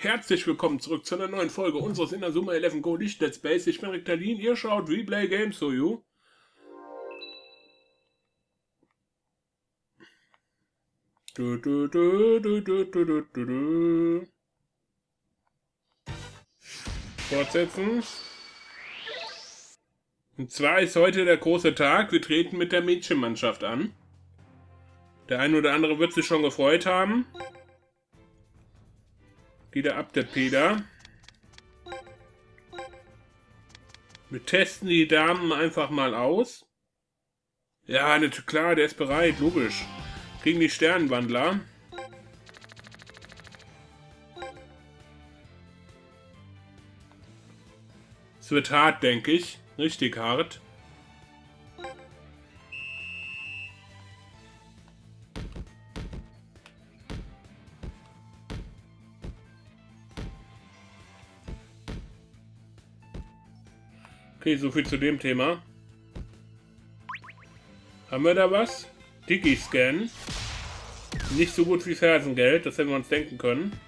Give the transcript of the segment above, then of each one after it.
Herzlich willkommen zurück zu einer neuen Folge unseres Inner Summer 11 Go Licht Let's Space. Ich bin Rektalin, ihr schaut Replay Games for You. Du, du, du, Fortsetzen. Und zwar ist heute der große Tag. Wir treten mit der Mädchenmannschaft an. Der ein oder andere wird sich schon gefreut haben. Wieder ab der Peter. Wir testen die Damen einfach mal aus. Ja, natürlich klar, der ist bereit, logisch. Gegen die Sternenwandler. Es wird hart, denke ich. Richtig hart. Okay, soviel zu dem Thema. Haben wir da was? Digi-Scan. Nicht so gut wie Fersengeld, das hätten wir uns denken können.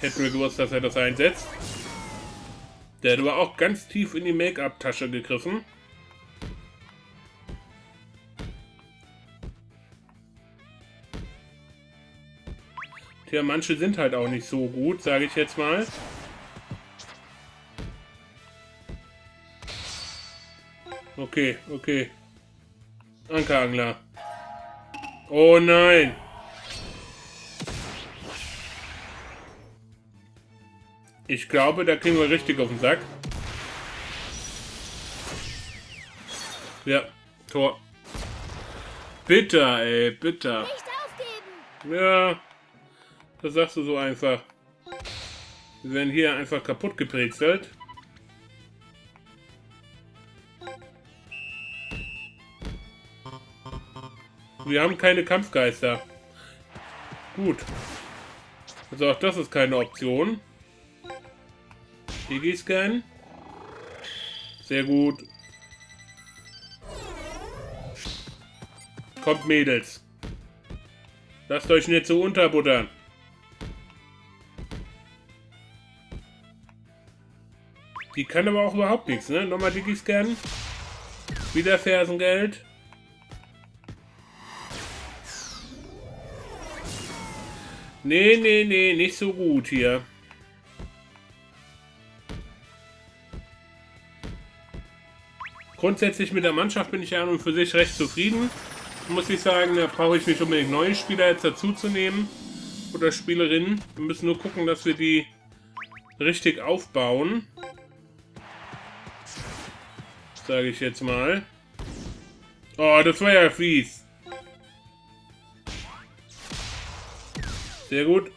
Hätten wir gewusst, dass er das einsetzt. Der hat aber auch ganz tief in die Make-up-Tasche gegriffen. Tja, manche sind halt auch nicht so gut, sage ich jetzt mal. Okay, okay. Ankerangler. Oh nein. Ich glaube, da kriegen wir richtig auf den Sack. Ja, Tor. Bitter, ey, bitter. Ja, das sagst du so einfach. Wir werden hier einfach kaputt gebrezelt. Wir haben keine Kampfgeister. Gut. Also auch das ist keine Option. Digi-Scan. Sehr gut. Kommt, Mädels. Lasst euch nicht so unterbuttern. Die kann aber auch überhaupt nichts, ne? Nochmal Digi-Scan. Wieder Fersengeld. Nee, nee, nee, nicht so gut hier. Grundsätzlich mit der Mannschaft bin ich ja nun für sich recht zufrieden. Muss ich sagen, da brauche ich nicht unbedingt neue Spieler jetzt dazu zu nehmen. Oder Spielerinnen. Wir müssen nur gucken, dass wir die richtig aufbauen. Sage ich jetzt mal. Oh, das war ja fies. Sehr gut.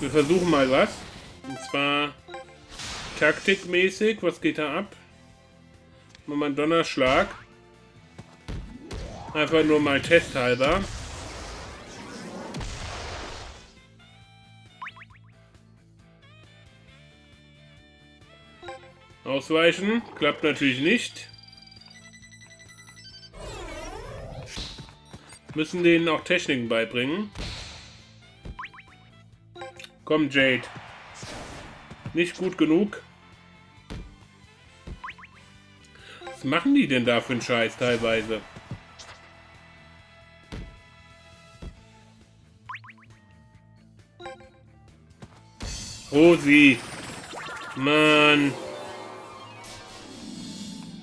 Wir versuchen mal was. Und zwar taktikmäßig. Was geht da ab? Mal einen Donnerschlag. Einfach nur mal testhalber. Ausweichen. Klappt natürlich nicht. Müssen denen auch Techniken beibringen. Komm, Jade. Nicht gut genug. Was machen die denn da für einen Scheiß teilweise? Rosi. Mann.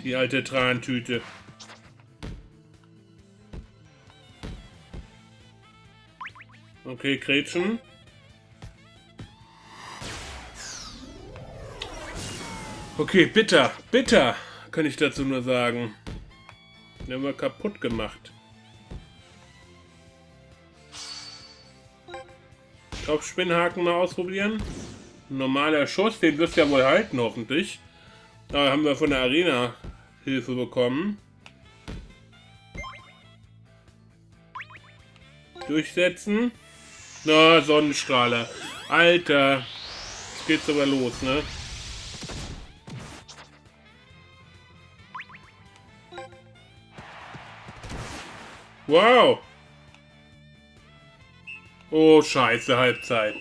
Die alte Trantüte. Okay, Gretchen. Okay, bitter, bitter, kann ich dazu nur sagen. Den haben wir kaputt gemacht. Topfspinnhaken mal ausprobieren. Normaler Schuss, den wirst du ja wohl halten, hoffentlich. Da haben wir von der Arena Hilfe bekommen. Durchsetzen. Na, Sonnenstrahler. Alter. Jetzt geht's aber los, ne? Wow. Oh, scheiße, Halbzeit.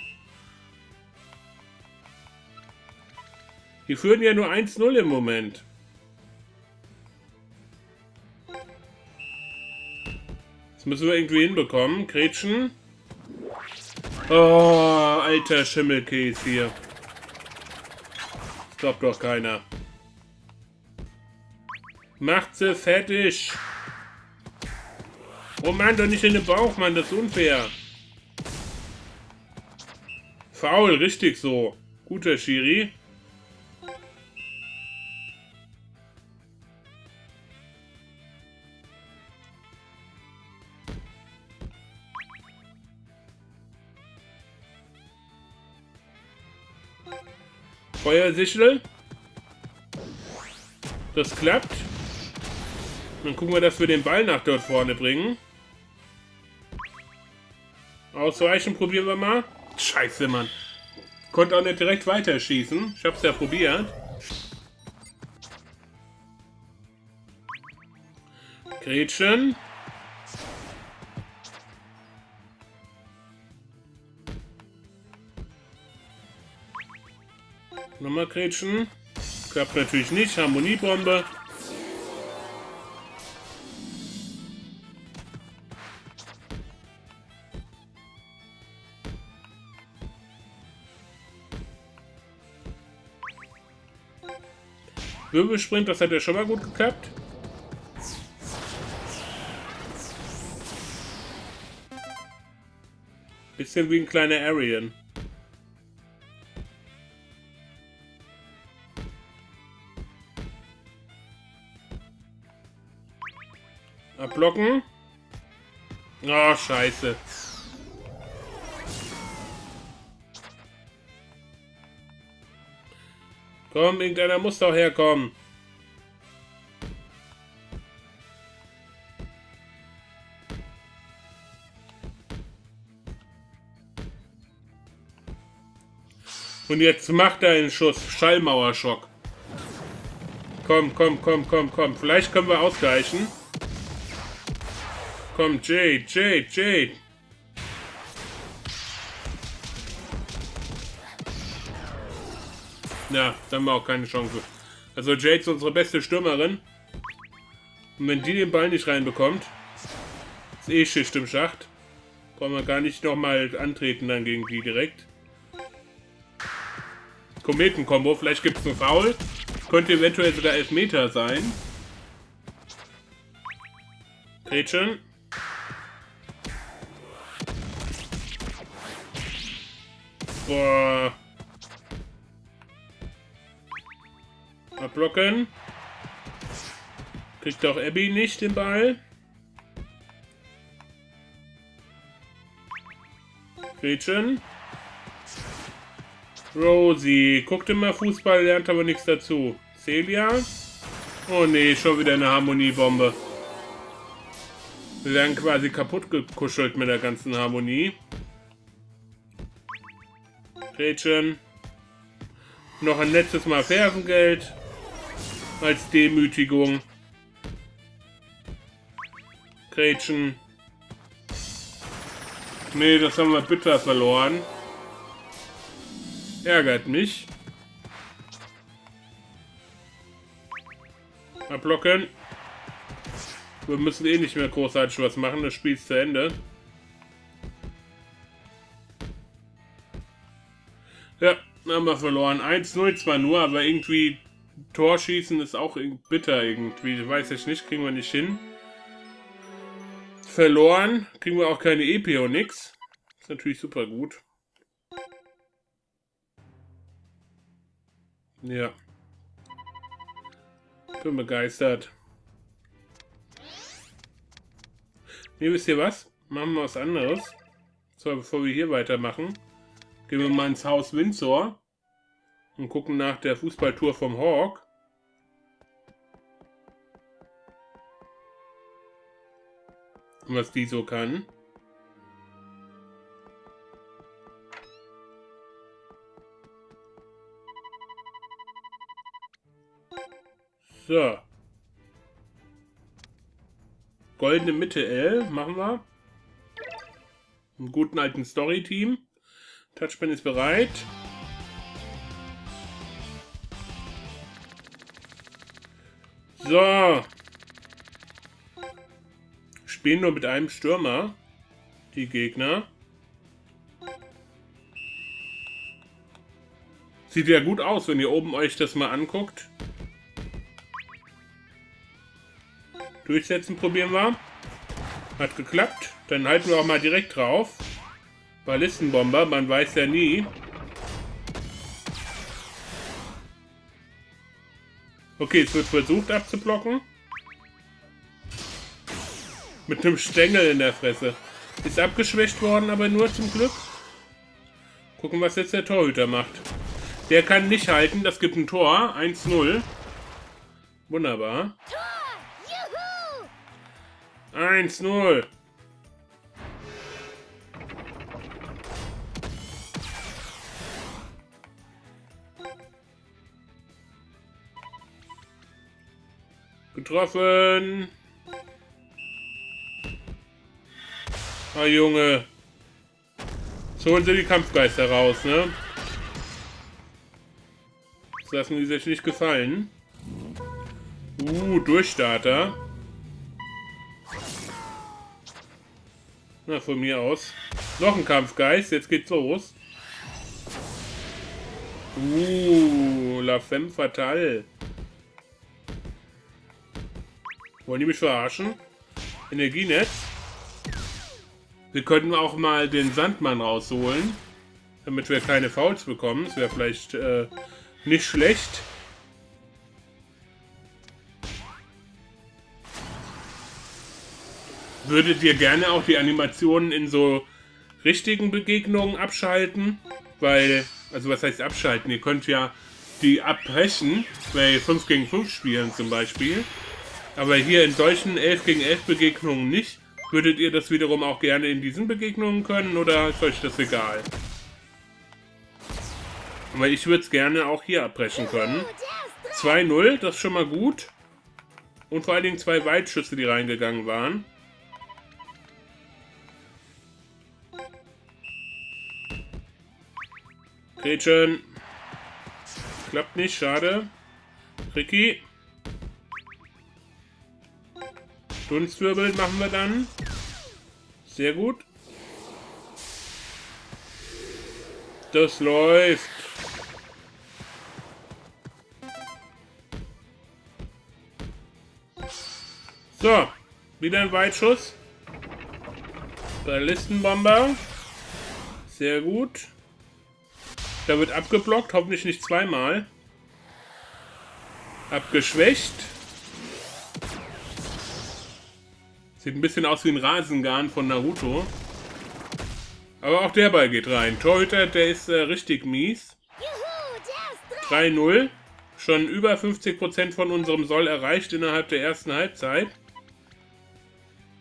Die führen ja nur 1-0 im Moment. Das müssen wir irgendwie hinbekommen. Gretchen. Oh, alter Schimmelkäse hier. Glaubt doch keiner. Macht sie fertig. Oh Mann, doch nicht in den Bauch, Mann. Das ist unfair. Faul, richtig so. Guter Schiri. Feuersichel. Das klappt. Dann gucken wir, dass wir den Ball nach dort vorne bringen. Ausweichen probieren wir mal. Scheiße, Mann. Konnte auch nicht direkt weiterschießen. Ich hab's ja probiert. Gretchen. Gretchen. Klappt natürlich nicht. Harmoniebombe. Wirbelsprint, das hat ja schon mal gut geklappt. Bisschen wie ein kleiner Arian. Abblocken. Oh, scheiße. Komm, irgendeiner muss doch herkommen. Und jetzt macht er einen Schuss. Schallmauerschock. Komm, komm, komm, komm, komm. Vielleicht können wir ausgleichen. Komm, Jade, Jade, Jade. Ja, dann haben wir auch keine Chance. Also Jade ist unsere beste Stürmerin. Und wenn die den Ball nicht reinbekommt, ist eh Schicht im Schacht. Brauchen wir gar nicht nochmal antreten dann gegen die direkt. Kometen-Kombo, vielleicht gibt es einen Foul. Könnte eventuell sogar Elfmeter sein. Gretchen. Boah. Abblocken. Kriegt auch Abby nicht den Ball. Gretchen. Rosie. Guckt immer Fußball, lernt aber nichts dazu. Celia. Oh nee, schon wieder eine Harmoniebombe. Wir werden quasi kaputt gekuschelt mit der ganzen Harmonie. Gretchen. Noch ein letztes Mal Fersengeld als Demütigung. Gretchen. Nee, das haben wir bitter verloren. Ärgert mich. Abblocken. Wir müssen eh nicht mehr großartig was machen. Das Spiel ist zu Ende. Haben wir verloren. 1-0 zwar nur, aber irgendwie Torschießen ist auch bitter irgendwie. Ich weiß ich nicht, kriegen wir nicht hin. Verloren, kriegen wir auch keine EP und nix. Ist natürlich super gut. Ja. Bin begeistert. Ne, wisst ihr was? Machen wir was anderes. So, bevor wir hier weitermachen, gehen wir mal ins Haus Windsor und gucken nach der Fußballtour vom Hawk. Was die so kann. So. Goldene Mitte L, machen wir. Einen guten alten Story-Team. Touchpan ist bereit. So. Spielen nur mit einem Stürmer. Die Gegner. Sieht ja gut aus, wenn ihr oben euch das mal anguckt. Durchsetzen probieren wir. Hat geklappt. Dann halten wir auch mal direkt drauf. Ballistenbomber, man weiß ja nie. Okay, es wird versucht abzublocken. Mit einem Stängel in der Fresse. Ist abgeschwächt worden, aber nur zum Glück. Gucken, was jetzt der Torhüter macht. Der kann nicht halten, das gibt ein Tor. 1-0. Wunderbar. 1-0. Getroffen. Ah, Junge. Jetzt holen sie die Kampfgeister raus, ne? Das lassen die sich nicht gefallen. Uh, Durchstarter. Na, von mir aus. Noch ein Kampfgeist, jetzt geht's los. Uh, La Femme Fatale. Wollen die mich verarschen? Energienetz. Wir könnten auch mal den Sandmann rausholen. Damit wir keine Fouls bekommen. Das wäre vielleicht äh, nicht schlecht. Würdet ihr gerne auch die Animationen in so richtigen Begegnungen abschalten? Weil, also was heißt abschalten? Ihr könnt ja die abbrechen, bei 5 gegen 5 Spielen zum Beispiel. Aber hier in solchen 11 gegen 11 Begegnungen nicht. Würdet ihr das wiederum auch gerne in diesen Begegnungen können oder ist euch das egal? Aber ich würde es gerne auch hier abbrechen können. 2-0, das ist schon mal gut. Und vor allen Dingen zwei Weitschüsse, die reingegangen waren. Gretchen. Klappt nicht, schade. Ricky. Dunstwirbel machen wir dann. Sehr gut. Das läuft. So, wieder ein Weitschuss. Ballistenbomber. Sehr gut. Da wird abgeblockt, hoffentlich nicht zweimal. Abgeschwächt. Sieht ein bisschen aus wie ein Rasengarn von Naruto. Aber auch der Ball geht rein. Torhüter, der ist äh, richtig mies. 3-0. Schon über 50% von unserem Soll erreicht innerhalb der ersten Halbzeit.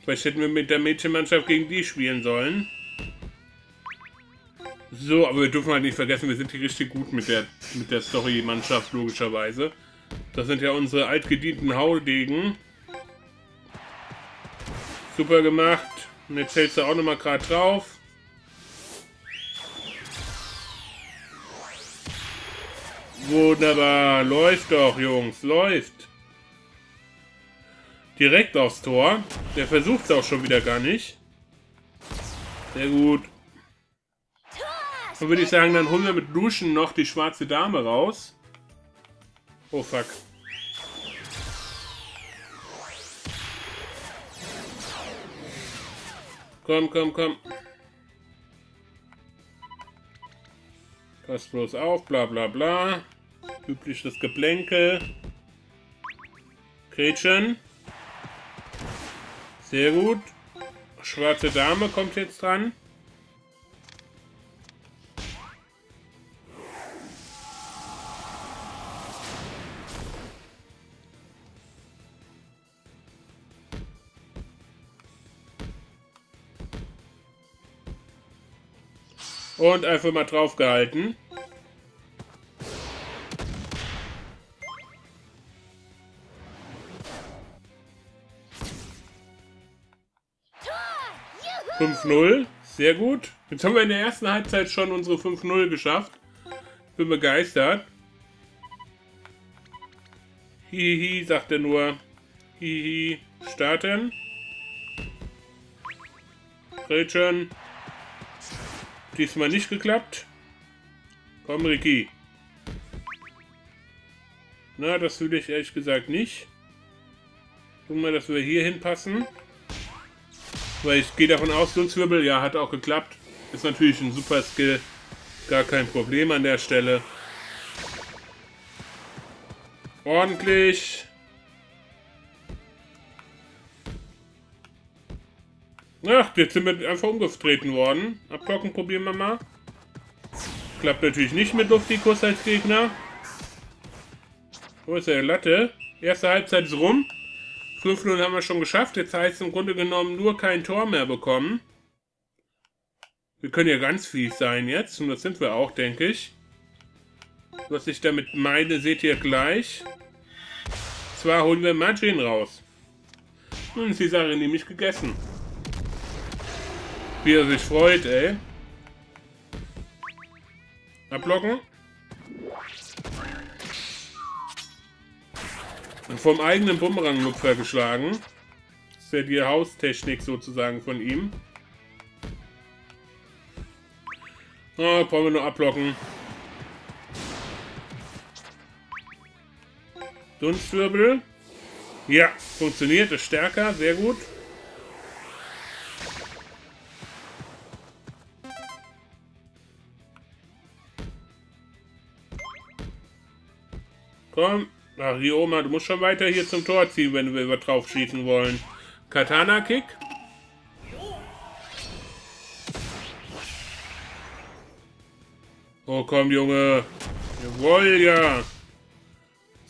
Vielleicht hätten wir mit der Mädchenmannschaft gegen die spielen sollen. So, aber wir dürfen halt nicht vergessen, wir sind hier richtig gut mit der, mit der Story-Mannschaft, logischerweise. Das sind ja unsere altgedienten Haudegen. Super gemacht. Und jetzt hältst du auch nochmal gerade drauf. Wunderbar. Läuft doch, Jungs. Läuft. Direkt aufs Tor. Der versucht es auch schon wieder gar nicht. Sehr gut. Dann würde ich sagen, dann holen wir mit Duschen noch die schwarze Dame raus. Oh fuck. Komm, komm, komm. Pass bloß auf, bla bla bla. Übliches Geplänkel. Gretchen. Sehr gut. Schwarze Dame kommt jetzt dran. Und einfach mal drauf gehalten. Fünf null. Sehr gut. Jetzt haben wir in der ersten Halbzeit schon unsere 5-0 geschafft. Bin begeistert. Hihi, sagt er nur. Hihi, starten. Gretchen. Diesmal nicht geklappt. Komm, Ricky. Na, das würde ich ehrlich gesagt nicht. Gucken wir, dass wir hier hinpassen. Weil ich gehe davon aus, Dunzwirbel, ja, hat auch geklappt. Ist natürlich ein super Skill. Gar kein Problem an der Stelle. Ordentlich. Ach, jetzt sind wir einfach umgetreten worden. Ablocken probieren wir mal. Klappt natürlich nicht mit Luftikus als Gegner. Wo ist der Latte? Erste Halbzeit ist rum. 5-0 haben wir schon geschafft. Jetzt heißt es im Grunde genommen nur kein Tor mehr bekommen. Wir können ja ganz fies sein jetzt. Und das sind wir auch, denke ich. Was ich damit meine, seht ihr gleich. Zwar holen wir Margin raus. Nun ist die Sache nämlich gegessen. Wie er sich freut, ey. Ablocken. Und vom eigenen Bumerang-Lupfer geschlagen. Das ist ja die Haustechnik sozusagen von ihm. Oh, brauchen wir nur ablocken. Dunstwirbel. Ja, funktioniert, ist stärker, sehr gut. Komm. Ach, Rioma, du musst schon weiter hier zum Tor ziehen, wenn wir drauf schießen wollen. Katana-Kick. Oh, komm, Junge. Jawohl, ja.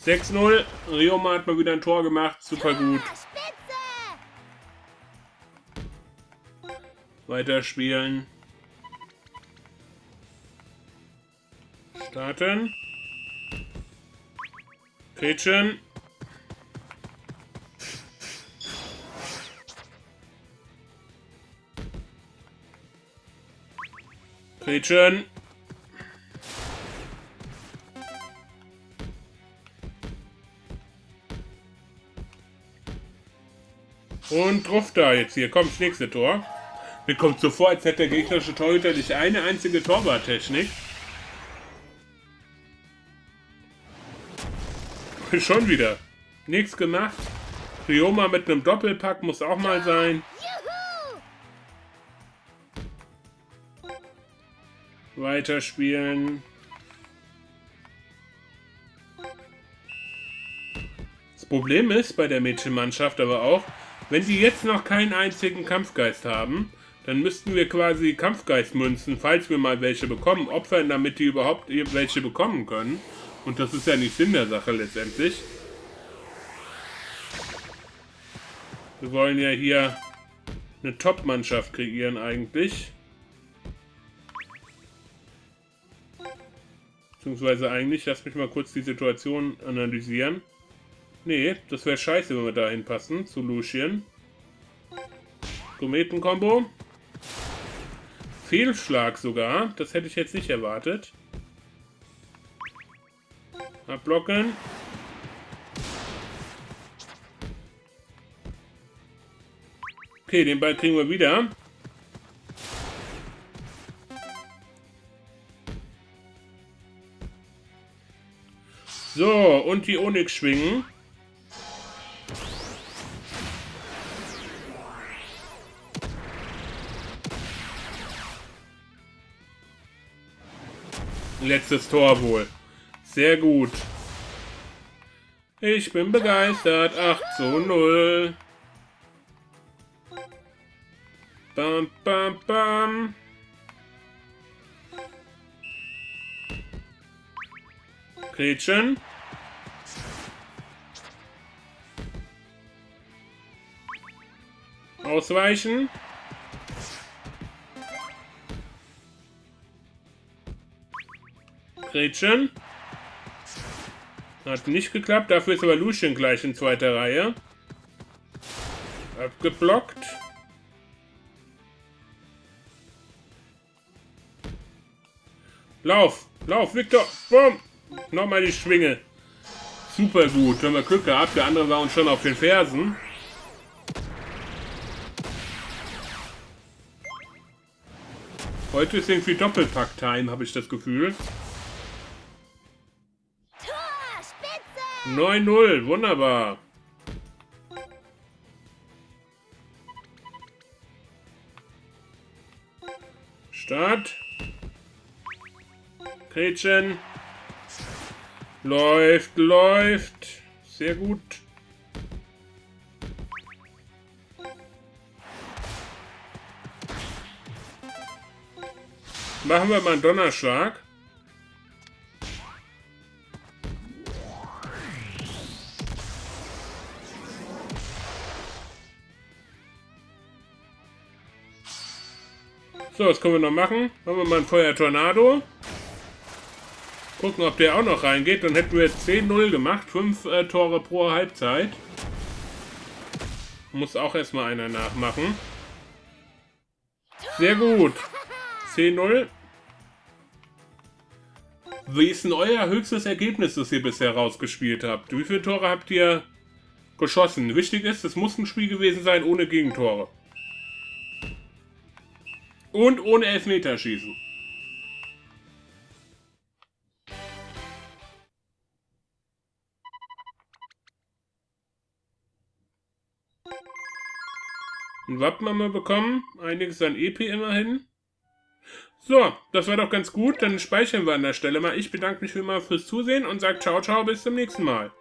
6-0. Rioma hat mal wieder ein Tor gemacht. Super gut. Weiterspielen. Starten. Gretchen. Gretchen. Und drauf da jetzt hier. Kommt das nächste Tor. Mir kommt so vor, als hätte der gegnerische Torhüter nicht eine einzige Torwarttechnik. Schon wieder. Nichts gemacht. Rioma mit einem Doppelpack muss auch mal sein. Weiterspielen. Das Problem ist bei der Mädchenmannschaft aber auch, wenn die jetzt noch keinen einzigen Kampfgeist haben, dann müssten wir quasi Kampfgeistmünzen, falls wir mal welche bekommen, opfern, damit die überhaupt welche bekommen können. Und das ist ja nicht Sinn der Sache letztendlich. Wir wollen ja hier eine Top-Mannschaft kreieren eigentlich. Beziehungsweise eigentlich, lass mich mal kurz die Situation analysieren. Nee, das wäre scheiße, wenn wir da hinpassen zu Lucien. Kometen-Kombo. Fehlschlag sogar. Das hätte ich jetzt nicht erwartet. Abblocken. Okay, den Ball kriegen wir wieder. So, und die Onyx schwingen. Letztes Tor wohl. Sehr gut. Ich bin begeistert. 8 zu 0. Bam, bam, bam. Gretchen. Ausweichen. Gretchen. Hat nicht geklappt. Dafür ist aber Lucian gleich in zweiter Reihe. Abgeblockt. Lauf, lauf, Victor. Boom. Nochmal die Schwinge. Super gut. Wenn wir Glück gehabt. Der andere war uns schon auf den Fersen. Heute ist irgendwie Doppelpack-Time, habe ich das Gefühl. 9-0, wunderbar. Start. Gretchen. Läuft, läuft. Sehr gut. Machen wir mal einen Donnerschlag. So, was können wir noch machen? Machen wir mal einen Feuer-Tornado. Gucken, ob der auch noch reingeht. Dann hätten wir jetzt 10-0 gemacht. 5 äh, Tore pro Halbzeit. Muss auch erstmal einer nachmachen. Sehr gut. 10-0. Wie ist denn euer höchstes Ergebnis, das ihr bisher rausgespielt habt? Wie viele Tore habt ihr geschossen? Wichtig ist, es muss ein Spiel gewesen sein ohne Gegentore. Und ohne Elfmeterschießen. Ein Wappen haben wir bekommen. Einiges an EP immerhin. So, das war doch ganz gut. Dann speichern wir an der Stelle mal. Ich bedanke mich wie immer fürs Zusehen und sage ciao, ciao, bis zum nächsten Mal.